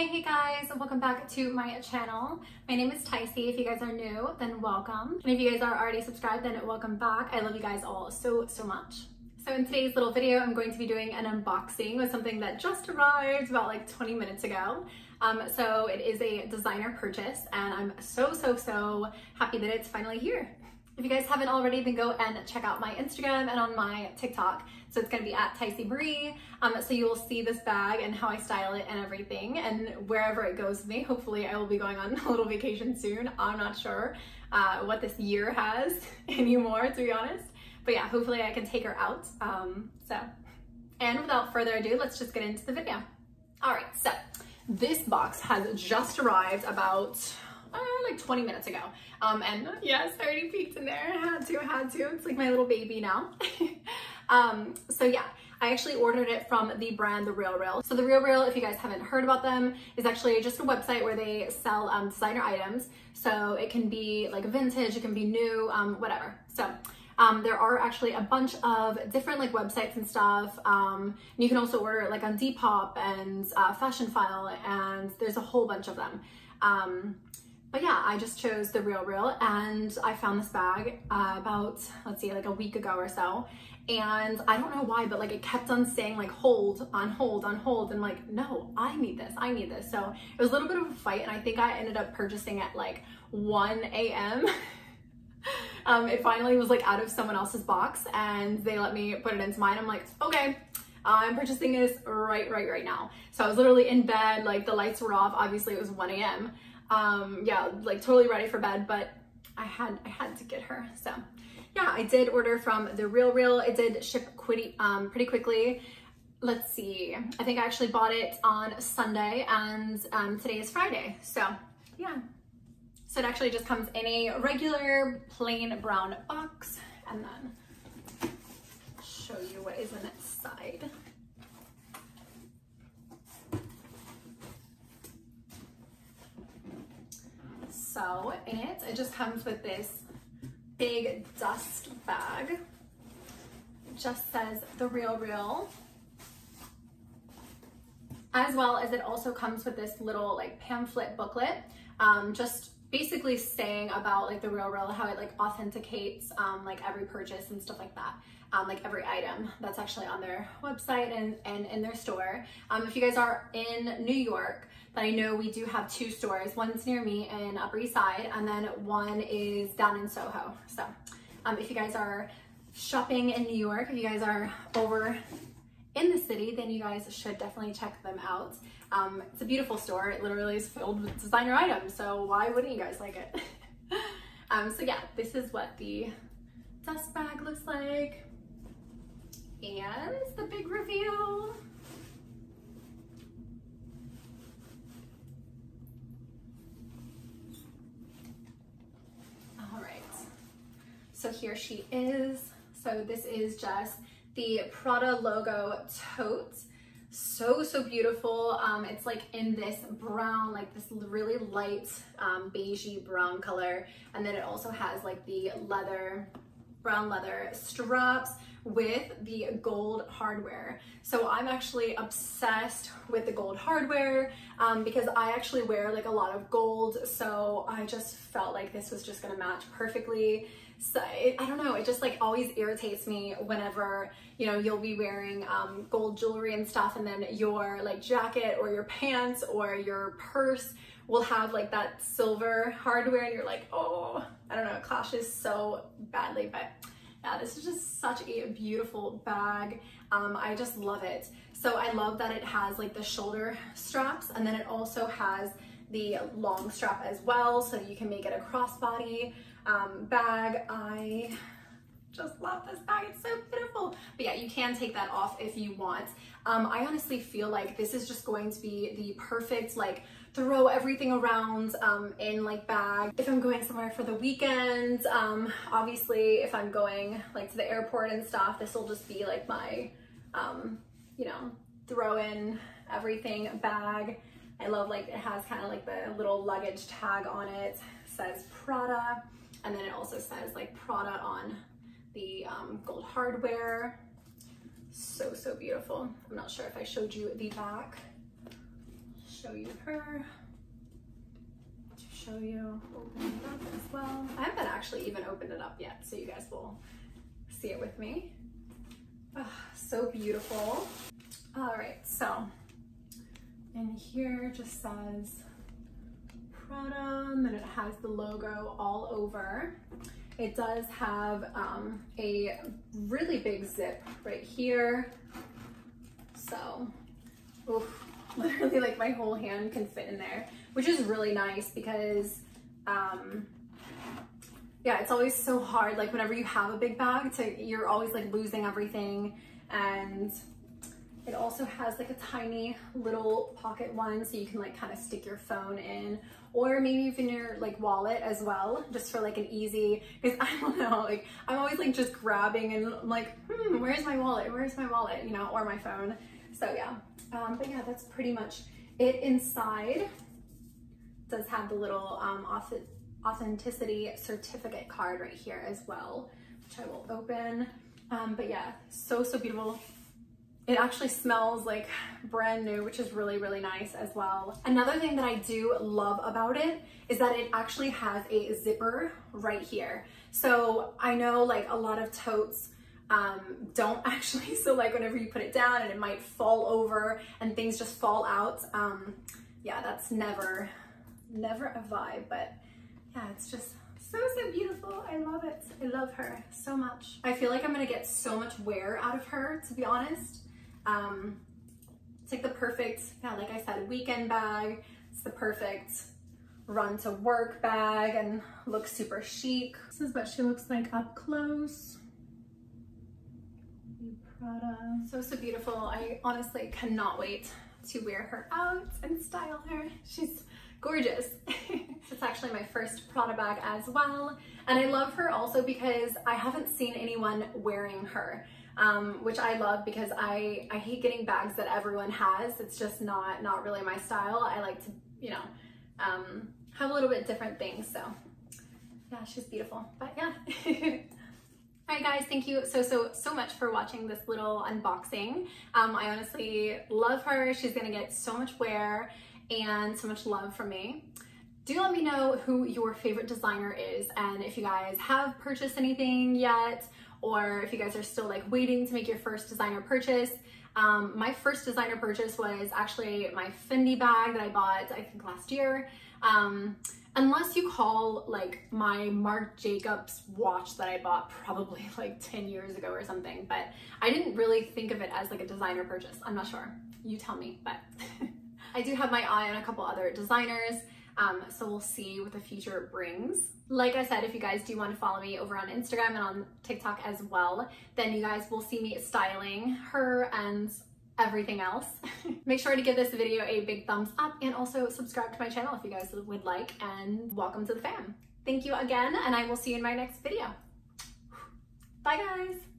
Hey, hey guys, welcome back to my channel. My name is Tysee. If you guys are new, then welcome. And if you guys are already subscribed, then welcome back. I love you guys all so, so much. So in today's little video, I'm going to be doing an unboxing with something that just arrived about like 20 minutes ago. Um, so it is a designer purchase and I'm so, so, so happy that it's finally here. If you guys haven't already, then go and check out my Instagram and on my TikTok. So it's gonna be at Tysee Marie. Um, so you will see this bag and how I style it and everything and wherever it goes with me. Hopefully I will be going on a little vacation soon. I'm not sure uh, what this year has anymore, to be honest. But yeah, hopefully I can take her out. Um, so, and without further ado, let's just get into the video. All right, so this box has just arrived about uh, like 20 minutes ago. Um, and yes, I already peeked in there. I had to, I had to. It's like my little baby now. um, so yeah, I actually ordered it from the brand The Real Real. So The Real Real, if you guys haven't heard about them, is actually just a website where they sell um, designer items. So it can be like vintage, it can be new, um, whatever. So um, there are actually a bunch of different like websites and stuff. Um, and you can also order it like on Depop and uh, Fashionphile and there's a whole bunch of them. But yeah, I just chose the Real Real and I found this bag uh, about, let's see, like a week ago or so. And I don't know why, but like it kept on saying like hold, on hold, on hold. And like, no, I need this, I need this. So it was a little bit of a fight and I think I ended up purchasing at like 1 a.m. um, it finally was like out of someone else's box and they let me put it into mine. I'm like, okay, I'm purchasing this right, right, right now. So I was literally in bed, like the lights were off. Obviously it was 1 a.m um, yeah, like totally ready for bed, but I had, I had to get her. So yeah, I did order from The Real Real. It did ship pretty, um, pretty quickly. Let's see, I think I actually bought it on Sunday and um, today is Friday. So yeah, so it actually just comes in a regular plain brown box and then show you what is inside. So in it, it just comes with this big dust bag. It just says the real real. As well as it also comes with this little like pamphlet booklet, um, just basically saying about like the real real, how it like authenticates um, like every purchase and stuff like that um, like every item that's actually on their website and, and in their store. Um, if you guys are in New York, then I know we do have two stores. One's near me in Upper East Side and then one is down in Soho. So um, if you guys are shopping in New York, if you guys are over in the city, then you guys should definitely check them out. Um, it's a beautiful store. It literally is filled with designer items. So why wouldn't you guys like it? um, so yeah, this is what the dust bag looks like. And the big reveal. All right, so here she is. So this is just the Prada logo tote. So, so beautiful. Um, it's like in this brown, like this really light um, beigey brown color. And then it also has like the leather, brown leather straps with the gold hardware. So I'm actually obsessed with the gold hardware um, because I actually wear like a lot of gold. So I just felt like this was just gonna match perfectly. So I don't know, it just like always irritates me whenever, you know, you'll be wearing um, gold jewelry and stuff and then your like jacket or your pants or your purse will have like that silver hardware and you're like, oh, I don't know, it clashes so badly, but yeah, this is just such a beautiful bag. Um, I just love it. So I love that it has like the shoulder straps and then it also has the long strap as well so you can make it a crossbody um, bag. I just love this bag. It's so beautiful. But yeah, you can take that off if you want. Um, I honestly feel like this is just going to be the perfect like throw everything around um, in like bag. If I'm going somewhere for the weekend, um, obviously if I'm going like to the airport and stuff, this will just be like my, um, you know, throw in everything bag. I love like it has kind of like the little luggage tag on it, it says Prada, and then it also says like Prada on the um, gold hardware. So, so beautiful. I'm not sure if I showed you the back show you her to show you open it up as well. I haven't actually even opened it up yet, so you guys will see it with me. Oh, so beautiful. All right, so in here just says Prada, and it has the logo all over. It does have um, a really big zip right here. So, oof, literally like my whole hand can fit in there, which is really nice because um, yeah, it's always so hard. Like whenever you have a big bag to, you're always like losing everything. And it also has like a tiny little pocket one so you can like kind of stick your phone in or maybe even your like wallet as well, just for like an easy, because I don't know, like I'm always like just grabbing and I'm like, hmm, where's my wallet? Where's my wallet? You know, or my phone. So yeah, um, but yeah, that's pretty much it inside. does have the little um, authenticity certificate card right here as well, which I will open. Um, but yeah, so, so beautiful. It actually smells like brand new, which is really, really nice as well. Another thing that I do love about it is that it actually has a zipper right here. So I know like a lot of totes um, don't actually, so like whenever you put it down and it might fall over and things just fall out. Um, yeah, that's never, never a vibe, but yeah, it's just so, so beautiful. I love it. I love her so much. I feel like I'm gonna get so much wear out of her, to be honest. Um, it's like the perfect, yeah, like I said, weekend bag. It's the perfect run to work bag and looks super chic. This is what she looks like up close. Prada. So, so beautiful. I honestly cannot wait to wear her out and style her. She's gorgeous. it's actually my first Prada bag as well. And I love her also because I haven't seen anyone wearing her um, which I love because I, I hate getting bags that everyone has. It's just not, not really my style. I like to, you know, um, have a little bit different things. So yeah, she's beautiful, but yeah. All right guys, thank you so, so, so much for watching this little unboxing. Um, I honestly love her. She's gonna get so much wear and so much love from me. Do let me know who your favorite designer is and if you guys have purchased anything yet or if you guys are still like waiting to make your first designer purchase. Um, my first designer purchase was actually my Fendi bag that I bought, I think last year. Um, unless you call like my Marc Jacobs watch that I bought probably like 10 years ago or something, but I didn't really think of it as like a designer purchase. I'm not sure, you tell me, but I do have my eye on a couple other designers. Um, so we'll see what the future brings. Like I said, if you guys do want to follow me over on Instagram and on TikTok as well, then you guys will see me styling her and everything else. Make sure to give this video a big thumbs up and also subscribe to my channel if you guys would like and welcome to the fam. Thank you again and I will see you in my next video. Bye guys!